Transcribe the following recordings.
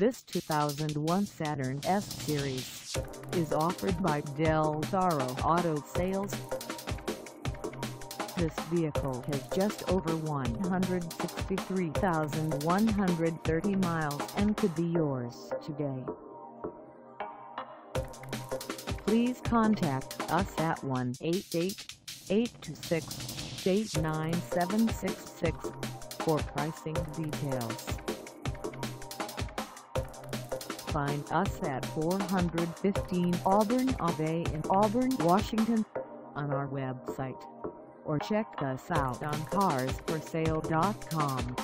This 2001 Saturn S Series is offered by Del Toro Auto Sales. This vehicle has just over 163,130 miles and could be yours today. Please contact us at 1-888-268-9766 for pricing details. Find us at 415 Auburn Ave in Auburn, Washington on our website or check us out on carsforsale.com.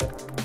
you